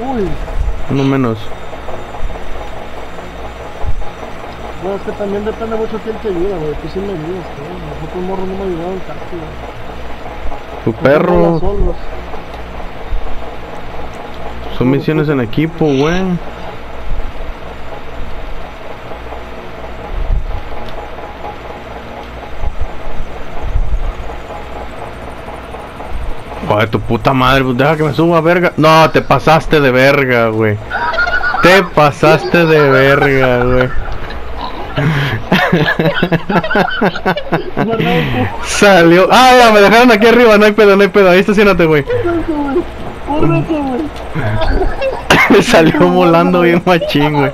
Uy, Uno menos. bueno, es que también depende mucho quién te ayuda, güey. Tú sí me ayudas, güey. Nosotros morros no me ayudaron casi, güey. Tu perro. Son misiones en equipo, güey. Joder, tu puta madre, pues deja que me suba, verga. No, te pasaste de verga, güey. Te pasaste de verga, güey. Salió. Ah, ya, me dejaron aquí arriba, no hay pedo, no hay pedo. Ahí estacionate, güey. Salió volando bien machín, güey.